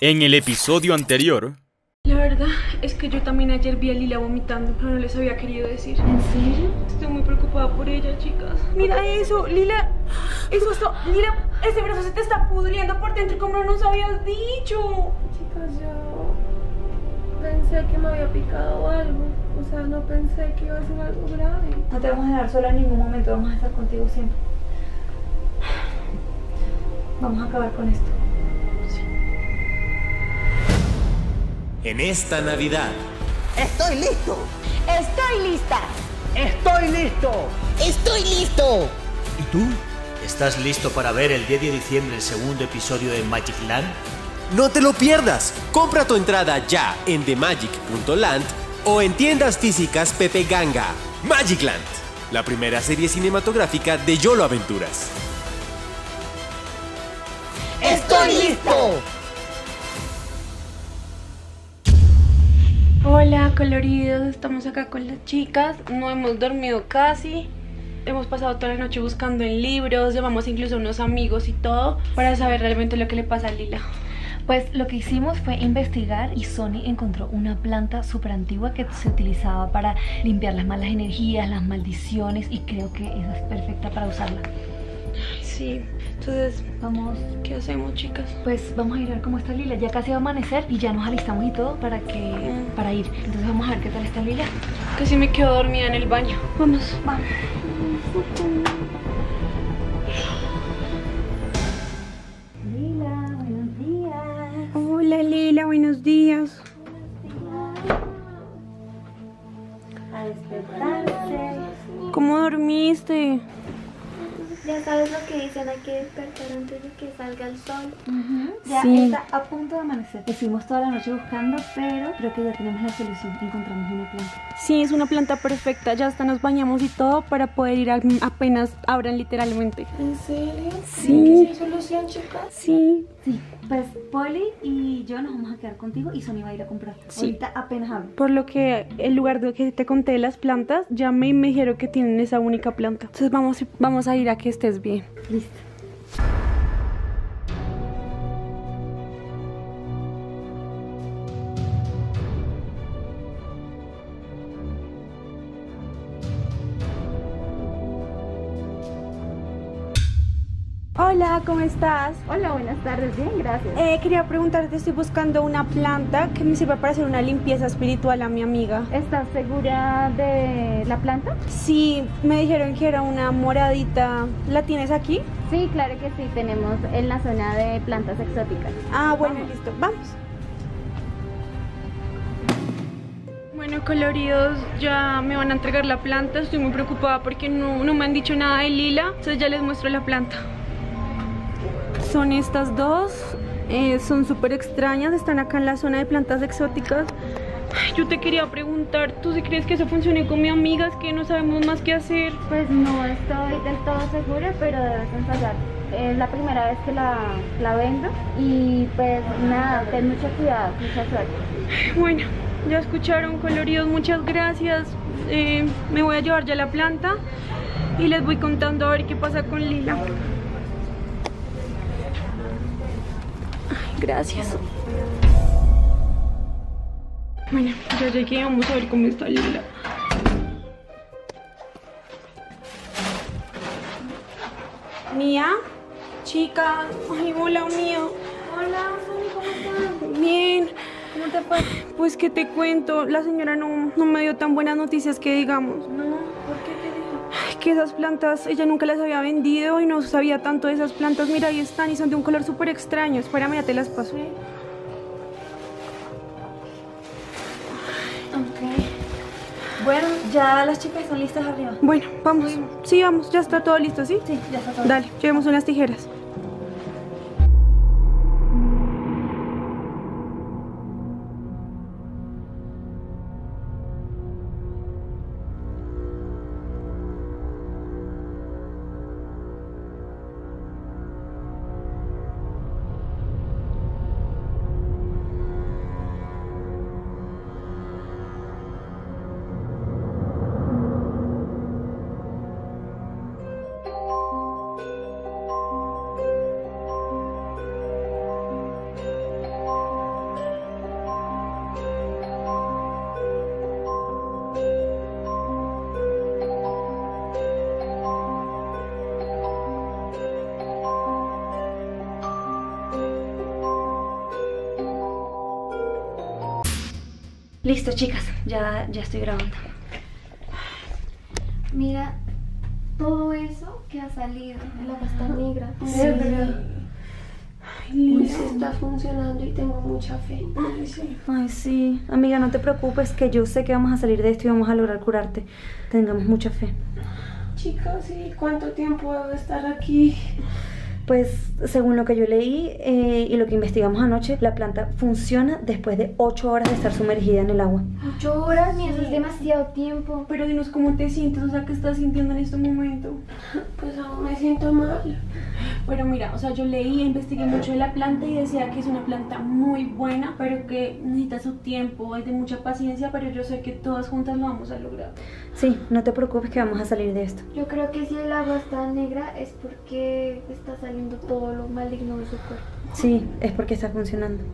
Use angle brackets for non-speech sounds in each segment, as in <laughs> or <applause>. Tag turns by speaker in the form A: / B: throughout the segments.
A: En el episodio anterior,
B: La verdad es que yo también ayer vi a Lila vomitando, pero no les había querido decir.
C: ¿En serio?
B: Estoy muy preocupada por ella, chicas. Mira eso, Lila. Eso está. Lila, ese brazo se te está pudriendo por dentro como no nos habías dicho.
C: Chicas, yo pensé que me había picado algo. O sea, no pensé que iba a ser algo grave.
D: No te vamos a dejar sola en ningún momento, vamos a estar contigo siempre. Vamos a acabar con esto.
E: En esta Navidad,
F: Estoy listo.
G: Estoy lista.
F: Estoy listo.
G: Estoy listo.
E: ¿y tú? ¿Estás listo para ver el 10 de diciembre el segundo episodio de Magic Land?
H: No te lo pierdas. Compra tu entrada ya en themagic.land o en tiendas físicas Pepe Ganga. Magic Land, la primera serie cinematográfica de Yolo Aventuras.
G: Estoy listo.
B: Hola, coloridos. Estamos acá con las chicas. No hemos dormido casi. Hemos pasado toda la noche buscando en libros. Llamamos incluso a unos amigos y todo para saber realmente lo que le pasa a Lila.
D: Pues lo que hicimos fue investigar y Sony encontró una planta súper antigua que se utilizaba para limpiar las malas energías, las maldiciones y creo que esa es perfecta para usarla.
B: Sí. Entonces,
D: Vamos,
B: ¿qué hacemos, chicas?
D: pues vamos a ir a ver cómo está Lila. Ya casi va a amanecer y ya nos alistamos y todo para que
B: Mm.
D: para ir. Entonces vamos a ver qué tal está Lila.
B: Casi me quedo dormida en el baño. Vamos.
D: Vamos. Lila, buenos días.
B: Hola, Lila. Buenos días.
D: A despertarse.
B: ¿Cómo dormiste?
C: Ya sabes lo que dicen, hay que despertar antes de que salga el sol.
D: Ya
B: Sí.
D: está a punto de amanecer. Estuvimos toda la noche buscando, pero creo que ya tenemos la solución. Encontramos una planta.
B: Sí, es una planta perfecta. Ya hasta nos bañamos y todo para poder ir a- apenas abran literalmente.
C: ¿En serio?
B: Sí.
C: ¿Qué solución, chicas?
B: Sí.
D: Sí, pues Polly y yo nos vamos a quedar contigo y Sony va a ir a comprar.
B: Sí.
D: Ahorita apenas hablo.
B: Por lo que el lugar de que te conté de las plantas, ya me, me dijeron que tienen esa única planta. Entonces vamos, vamos a ir a que estés bien.
D: Listo.
B: Hola, ¿cómo estás?
G: Hola, buenas tardes. Bien, gracias.
B: Eh, quería preguntarte, estoy buscando una planta que me sirva para hacer una limpieza espiritual a mi amiga.
G: ¿Estás segura de la planta?
B: Sí, me dijeron que era una moradita. ¿La tienes aquí?
G: Sí, claro que sí. Tenemos en la zona de plantas exóticas.
B: Ah, bueno, listo. Vamos. Bueno, coloridos, ya me van a entregar la planta. Estoy muy preocupada porque no, no me han dicho nada de Lila. Entonces ya les muestro la planta. Son estas dos. eh, son súper extrañas. Están acá en la zona de plantas exóticas. Ay, Yo te quería preguntar, ¿tú sí crees que eso funcione con mi amiga? Es que no sabemos más qué hacer.
G: Pues no estoy del todo segura, pero debes ensayar. Es la primera vez que la, la vendo y pues nada, ten mucho cuidado, mucha suerte.
B: Bueno, ya escucharon coloridos, muchas gracias. Eh, me voy a llevar ya la planta y les voy contando a ver qué pasa con Lila. Gracias. Bueno, ya llegué, vamos a ver cómo está Lila. Mía, chica, ay, hola, mía.
C: Hola, Sony, ¿cómo estás?
B: Bien.
C: ¿Cómo te fue?
B: Pues que te cuento, la señora no, no me dio tan buenas noticias que digamos.
C: No, ¿por qué
B: que esas plantas, ella nunca las había vendido y no sabía tanto de esas plantas. Mira, ahí están y son de un color súper extraño. Espérame, ya te las paso.
D: Ok. Bueno, ya las chicas están listas arriba.
B: Bueno, vamos. Sí, vamos, ya está todo listo, ¿sí?
D: Sí, ya está todo.
B: Dale, llevemos unas tijeras.
D: Listo, chicas, ya, ya estoy grabando.
G: Mira, todo eso que ha salido, la pasta negra.
C: De verdad. Lili, sí está funcionando y tengo mucha fe. Ay, sí.
D: Ay, sí. Amiga, no te preocupes, que yo sé que vamos a salir de esto y vamos a lograr curarte. Tengamos mucha fe.
C: Chicos, ¿y cuánto tiempo debo estar aquí?
D: Pues según lo que yo leí eh, y lo que investigamos anoche, la planta funciona después de 8 horas de estar sumergida en el agua.
G: Ocho horas, mira, eso es demasiado tiempo.
B: Pero dinos cómo te sientes, o sea, qué estás sintiendo en este momento.
C: Pues aún me siento mal.
B: Bueno, mira, o sea, yo leí, investigué mucho de la planta y decía que es una planta muy buena, pero que necesita su tiempo, es de mucha paciencia, pero yo sé que todas juntas lo vamos a lograr.
D: Sí, no te preocupes que vamos a salir de esto.
G: Yo creo que si el agua está negra es porque está saliendo todo lo maligno de su cuerpo.
D: Sí, es porque está funcionando.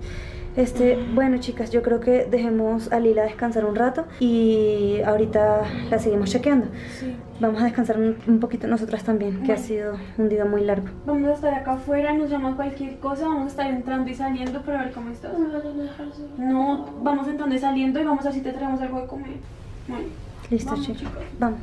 D: Este, bueno chicas, yo creo que dejemos a Lila descansar un rato y ahorita la seguimos chequeando.
B: Sí.
D: Vamos a descansar un, un poquito nosotras también, que ha sido un día muy largo.
B: Vamos a estar acá afuera, nos llaman cualquier cosa, vamos a estar entrando y saliendo para ver cómo estás.
C: No,
B: vamos entrando y saliendo y vamos a ver si te traemos algo de comer. Bueno.
D: Listo,
B: Vamos,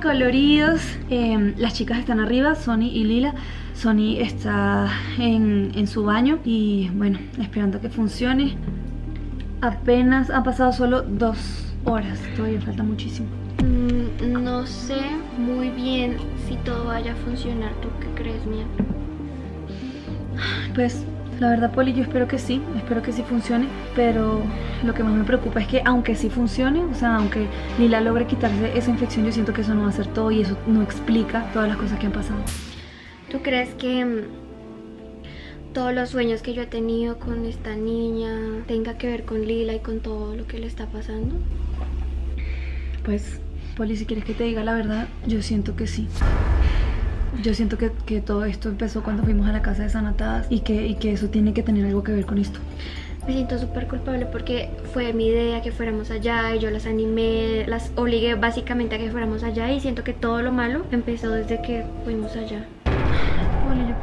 D: coloridos. Eh, las chicas están arriba, Sony y Lila. Sony está en, en su baño y bueno, esperando que funcione. Apenas han pasado solo dos horas, todavía falta muchísimo.
G: Mm, no sé muy bien si todo vaya a funcionar. ¿Tú qué crees, mía?
D: Pues la verdad, Poli, yo espero que sí, espero que sí funcione, pero lo que más me preocupa es que aunque sí funcione, o sea, aunque Lila logre quitarse esa infección, yo siento que eso no va a ser todo y eso no explica todas las cosas que han pasado.
G: ¿Tú crees que mm, todos los sueños que yo he tenido con esta niña tenga que ver con Lila y con todo lo que le está pasando?
D: Pues, Poli, si quieres que te diga la verdad, yo siento que sí. Yo siento que, que todo esto empezó cuando fuimos a la casa de Sanatadas y que, y que eso tiene que tener algo que ver con esto.
G: Me siento súper culpable porque fue mi idea que fuéramos allá y yo las animé, las obligué básicamente a que fuéramos allá y siento que todo lo malo empezó desde que fuimos allá.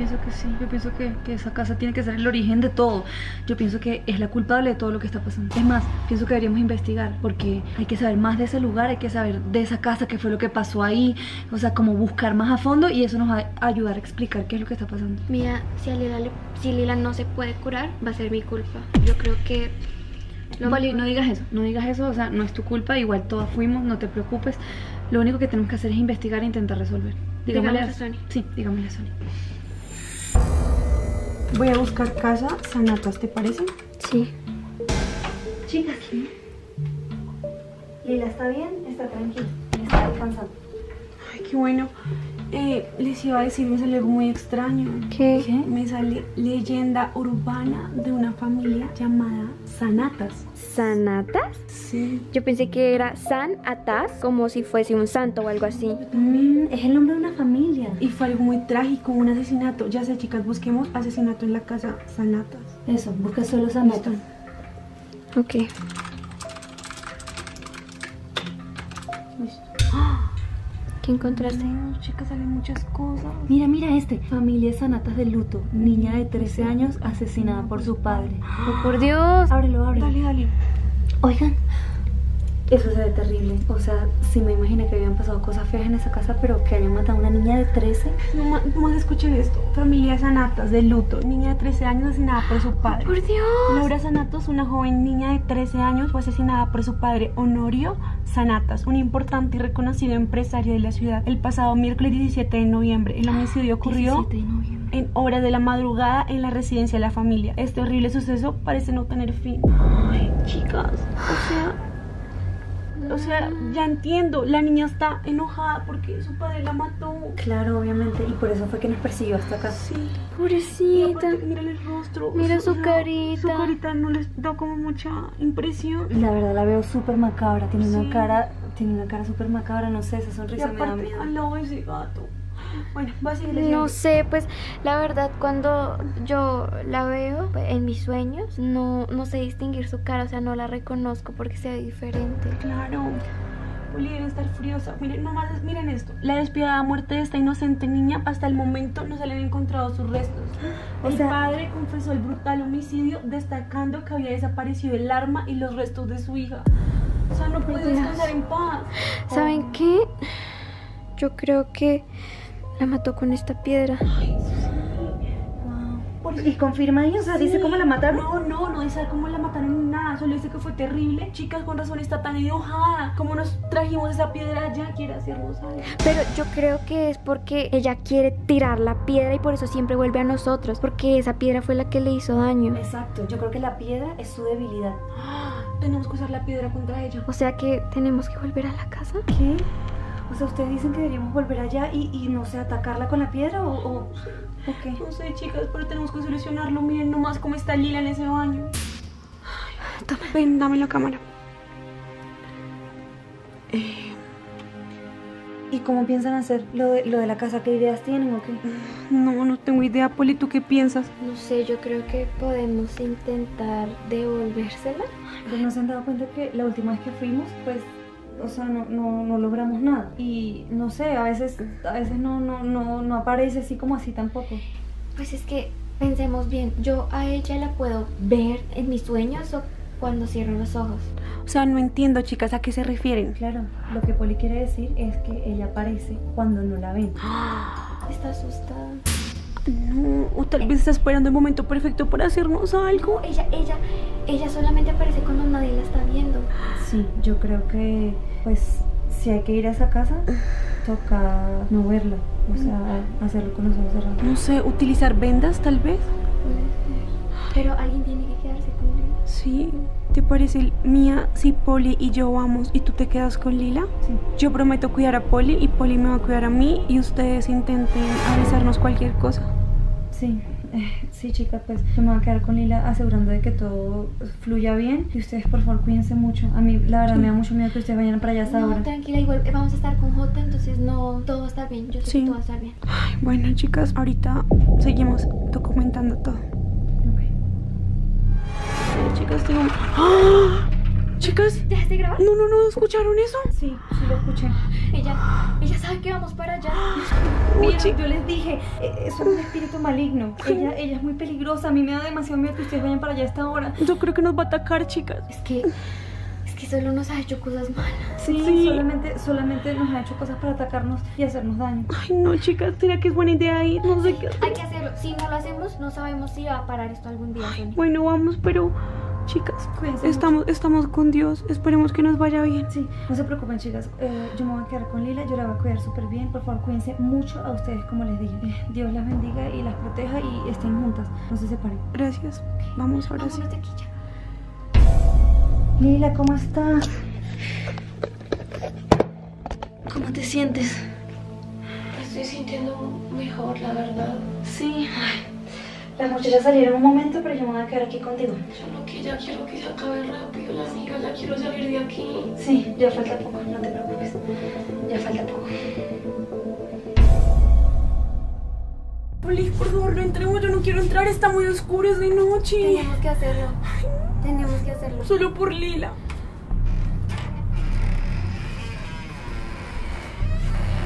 D: Pienso que sí. Yo pienso que, que esa casa tiene que ser el origen de todo. Yo pienso que es la culpable de todo lo que está pasando. Es más, pienso que deberíamos investigar porque hay que saber más de ese lugar, hay que saber de esa casa, qué fue lo que pasó ahí. O sea, como buscar más a fondo y eso nos va a ayudar a explicar qué es lo que está pasando.
G: Mira, si Lila, le- si Lila no se puede curar, va a ser mi culpa. Yo creo que... mejor-
D: no digas eso, no digas eso, o sea, no es tu culpa, igual todas fuimos, no te preocupes. Lo único que tenemos que hacer es investigar e intentar resolver. Digámosle
G: Digamos a Sony.
D: Sí, digámosle a Sony.
B: Voy a buscar casa Sanatas, ¿te parece?
G: Sí.
D: Chicas, Lila está bien, está tranquila, está descansando.
B: Ay, qué bueno. Eh, les iba a decir, me salió algo muy extraño.
G: ¿Qué?
B: Me sale leyenda urbana de una familia llamada Sanatas.
G: ¿Sanatas?
B: Sí.
G: Yo pensé que era San Atas, como si fuese un santo o algo así.
D: Mm, es el nombre de una familia.
B: Y fue algo muy trágico, un asesinato. Ya sé, chicas, busquemos asesinato en la casa Sanatas.
D: Eso, busca solo Sanata.
G: Ok. ¿Qué encontraste?
B: No, chicas, salen muchas cosas.
D: Mira, mira este. Familia Sanatas de luto. Niña de 13 años asesinada por su padre.
G: Oh, por Dios.
D: Ábrelo, ábrelo.
B: Dale, dale.
D: Oigan. Eso se ve terrible. O sea, sí me imaginé que habían pasado cosas feas en esa casa, pero que habían matado a una niña de 13.
B: No más escuchen esto. Familia Sanatas de luto. Niña de 13 años asesinada por su padre.
G: Por Dios.
B: Laura Sanatos, una joven niña de 13 años, fue asesinada por su padre Honorio Sanatas, un importante y reconocido empresario de la ciudad, el pasado miércoles 17 de noviembre. El homicidio ocurrió
D: 17 de noviembre.
B: en horas de la madrugada en la residencia de la familia. Este horrible suceso parece no tener fin. Ay, chicas, o sea, O sea, ya entiendo, la niña está enojada porque su padre la mató.
D: Claro, obviamente, y por eso fue que nos persiguió hasta acá.
B: Sí.
G: Pobrecita.
B: aparte, mírale el rostro.
G: Mira su carita.
B: Su carita no les da como mucha impresión.
D: La verdad la veo súper macabra, tiene
B: Sí.
D: una cara, tiene una cara súper macabra, no sé, esa
B: Y
D: sonrisa me da
B: aparte,
D: miedo.
B: al lado de ese gato. Bueno, va a seguir
G: No sé, pues la verdad cuando yo la veo en mis sueños no, no sé distinguir su cara, o sea, no la reconozco porque se ve diferente.
B: Claro. Poli debe estar furiosa. Miren, nomás, miren esto. La despiadada muerte de esta inocente niña, hasta el momento no se le han encontrado sus restos. <gasps>
D: O
B: El
D: sea-
B: padre confesó el brutal homicidio, destacando que había desaparecido el arma y los restos de su hija. O sea, no puede descansar en paz.
G: ¿Saben qué? Yo creo que la mató con esta piedra.
D: ¿Y confirma ahí? O sea, dice
B: Sí.
D: cómo la mataron.
B: No, no, no dice cómo la mataron nada. Solo dice que fue terrible. Chicas, con razón está tan enojada. Como nos trajimos esa piedra allá, quiere hacernos algo.
G: Pero yo creo que es porque ella quiere tirar la piedra y por eso siempre vuelve a nosotros, porque esa piedra fue la que le hizo daño.
D: Exacto, yo creo que la piedra es su debilidad. <gasps>
B: Tenemos que usar la piedra contra ella.
G: O sea que tenemos que volver a la casa.
D: ¿Qué? O sea, ustedes dicen que deberíamos volver allá y, y no sé, atacarla con la piedra o, o, o qué.
B: No sé, chicas, pero tenemos que solucionarlo. Miren nomás cómo está Lila en ese baño. Ay, Ven, dame la cámara.
D: ¿Y cómo piensan hacer lo de, lo de la casa? ¿Qué ideas tienen o qué?
B: No, no tengo idea, Poli. ¿Tú qué piensas?
G: No sé, yo creo que podemos intentar devolvérsela.
D: Pues no se han dado cuenta que la última vez que fuimos, pues, o sea, no, no, no logramos nada. Y no sé, a veces, a veces no, no, no, no aparece así como así tampoco.
G: Pues es que pensemos bien, yo a ella la puedo ver en mis sueños o cuando cierro los ojos.
B: O sea, no entiendo, chicas, a qué se refieren.
D: Claro, lo que Poli quiere decir es que ella aparece cuando no la ven. <gasps>
G: Está asustada.
B: No, o tal vez está esperando el momento perfecto para hacernos algo.
G: No, ella, ella, ella solamente aparece cuando nadie la está viendo.
D: Sí, yo creo que, pues, si hay que ir a esa casa, toca no verla. O sea, hacerlo con los ojos cerrados.
B: No sé, utilizar vendas, tal vez.
G: Puede ser. Pero alguien tiene que quedarse con él.
B: Sí. ¿Te parece, Mía, si Poli y yo vamos y tú te quedas con Lila?
D: Sí.
B: Yo prometo cuidar a Poli y Poli me va a cuidar a mí y ustedes intenten avisarnos cualquier cosa.
D: Sí, <laughs> sí, chicas, pues yo me voy a quedar con Lila asegurando de que todo fluya bien. Y ustedes, por favor, cuídense mucho. A mí, la verdad, me da mucho miedo que ustedes vayan para allá hasta
G: No,
D: ahora.
G: tranquila, igual eh, vamos a estar con Jota, entonces no, todo va a estar bien. Yo sé
B: Sí.
G: que todo va a estar bien.
B: Ay, bueno, chicas, ahorita seguimos documentando todo.
D: Ok.
B: Chicas, tengo... ¡Ah! Chicas,
G: ¿Dejaste de grabar?
B: no, no, no, ¿escucharon eso?
D: Sí, sí lo escuché.
G: Ella, ella sabe que vamos para allá. <gasps>
D: Mira, yo les dije, eso es un espíritu maligno. Ella, ella es muy peligrosa. A mí me da demasiado miedo que ustedes vayan para allá a esta hora.
B: Yo creo que nos va a atacar, chicas.
G: Es que, es que solo nos ha hecho cosas malas.
D: Sí,
B: Sí.
D: Solamente, solamente nos ha hecho cosas para atacarnos y hacernos daño.
B: Ay, no, chicas, ¿será que es buena idea ir? No sé qué hacer.
G: Hay que hacerlo. Si no lo hacemos, no sabemos si va a parar esto algún día, Sonia.
B: Bueno, vamos, pero chicas,
D: Cuídense
B: estamos, estamos con Dios. Esperemos que nos vaya bien.
D: Sí, no se preocupen, chicas. Eh, yo me voy a quedar con Lila, yo la voy a cuidar súper bien. Por favor, cuídense mucho a ustedes, como les dije. Eh, Dios las bendiga y las proteja y estén juntas. No se separen.
B: Gracias. Vamos ahora sí.
G: Vámonos de aquí ya.
D: Lila, ¿cómo estás? ¿Cómo te sientes?
C: Me estoy sintiendo mejor, la verdad.
D: Sí. Las muchachas salieron un momento, pero yo me voy a quedar aquí contigo.
C: Solo que ya quiero que se acabe rápido la liga, ya quiero salir de aquí.
D: Sí, ya falta poco, no te preocupes. Ya falta poco.
B: Poli, por favor, no entremos. Yo no quiero entrar. Está muy oscuro. Es de noche.
G: Tenemos que hacerlo. Tenemos que hacerlo.
B: Solo por Lila.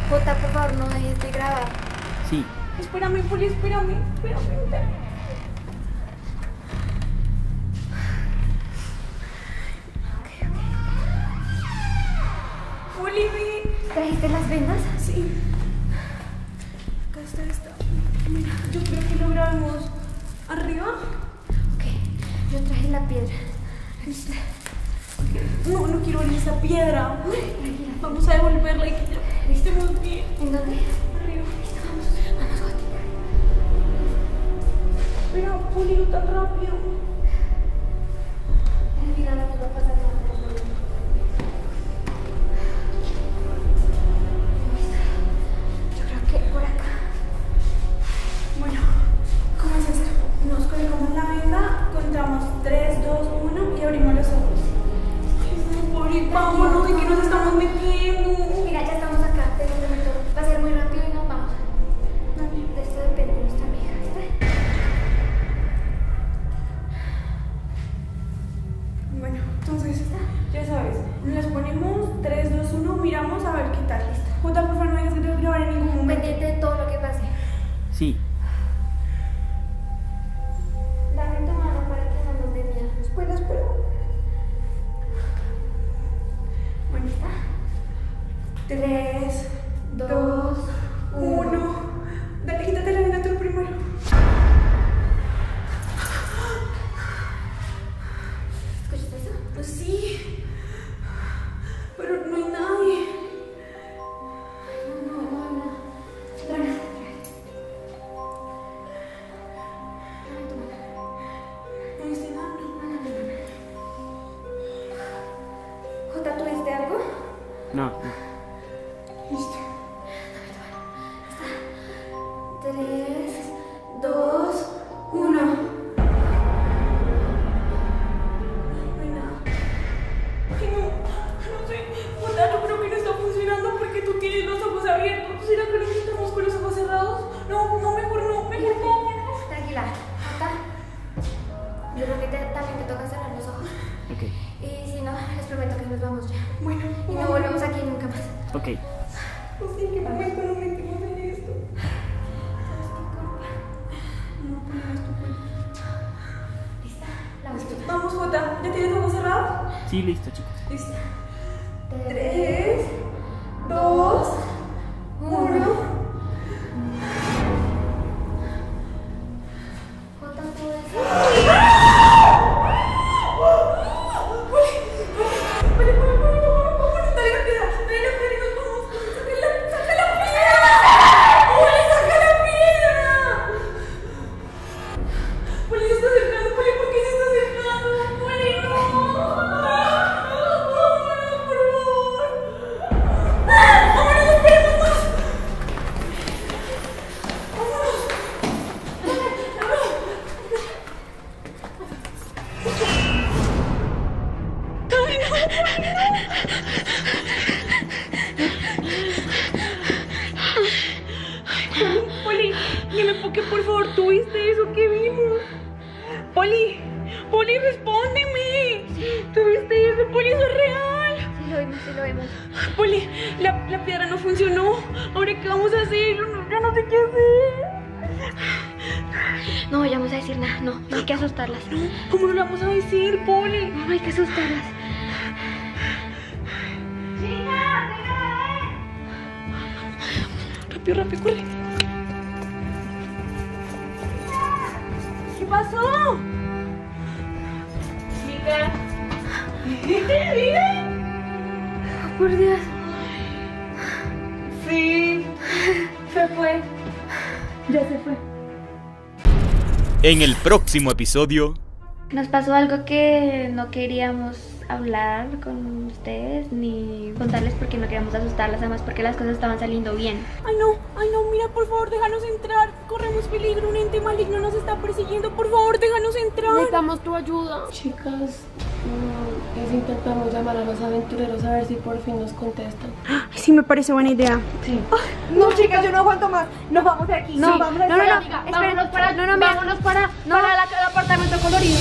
G: Jota, por favor, no dejes de grabar.
E: Sí,
B: Espérame, Poli, espérame. Espérame. espérame. Poli, ve.
G: ¿Trajiste las vendas?
B: Sí. Acá está esta. Mira, yo creo que lo grabamos arriba.
G: Ok, yo traje la piedra.
B: No, no quiero ver esa piedra. Vamos a devolverla y que ya estemos bien.
G: ¿En dónde?
B: un tan rápido. Yo
G: creo que por acá.
B: Bueno, ¿cómo es esto? Nos colocamos la venda,
G: contamos
B: 3, 2, 1 y abrimos los ojos. Qué nos estamos metiendo? No, no, mejor no. Mejor vámonos.
G: Tranquila, Jota. Yo creo que te- también te toca cerrar los ojos.
F: Ok,
G: Y si no, les prometo que nos vamos ya.
B: Bueno,
G: Y no volvemos aquí nunca más.
F: ok.
B: No sé en qué momento nos metimos en esto. No, pues no es tu culpa.
G: ¿Lista? La.
B: Vamos, Jota. ¿Ya tienes los ojos cerrados?
F: Sí, listo, chicos.
B: Poli, dime por qué por favor tuviste eso que vimos. Poli, Poli, respóndeme. ¿Tuviste eso? Poli, eso es real.
G: Sí lo vimos, sí lo vimos.
B: Poli, la, la piedra no funcionó. Ahora qué vamos a hacer? Yo no, yo no sé qué hacer.
G: No vayamos a decir nada, no, no hay que asustarlas.
B: ¿Cómo no lo vamos a decir, Poli?
G: No, no hay que asustarlas.
B: Rápido, rápido, corre. ¿Qué pasó? Chica. Mira.
G: Oh, por Dios.
B: Sí. Se fue. Ya se fue.
A: En el próximo episodio,
G: Nos pasó algo que no queríamos hablar con ustedes ni contarles porque no queríamos asustarlas, además porque las cosas estaban saliendo bien.
B: Ay no, ay no, mira, por favor, déjanos entrar. Corremos peligro, un ente maligno nos está persiguiendo. Por favor, déjanos entrar.
C: Necesitamos tu ayuda. Chicas, mm, les intentamos llamar a los aventureros a ver si por fin nos contestan.
B: Sí, me parece buena idea.
C: No, chicas, yo no aguanto más. Nos vamos de aquí.
G: No,
C: Sí, vamos de
G: no, no,
C: aquí.
G: no, esperen,
C: vámonos para,
G: no, no,
C: vámonos para, para la- el apartamento colorido.